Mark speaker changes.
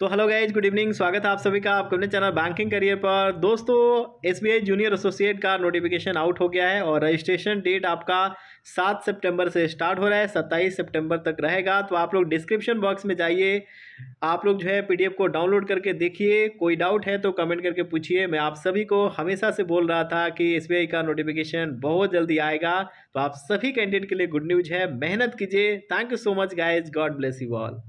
Speaker 1: तो hello guys good evening स्वागत है आप सभी का आपके अपने चैनल बैंकिंग करियर पर। दोस्तों एसबीआई जूनियर एसोसिएट का नोटिफिकेशन आउट हो गया है और रजिस्ट्रेशन डेट आपका सात सितंबर से स्टार्ट हो रहा है, सत्ताईस सितंबर तक रहेगा। तो आप लोग डिस्क्रिप्शन बॉक्स में जाइए, आप लोग जो है पीडीएफ को डाउनलोड करके देखिए। कोई डाउट है तो कमेंट करके पूछिए। मैं आप सभी को हमेशा से बोल रहा था कि SBI का नोटिफिकेशन बहुत जल्दी आएगा। तो आप सभी कैंडिडेट के लिए गुड न्यूज़ है। मेहनत कीजिए। Thank you so much guys God bless you all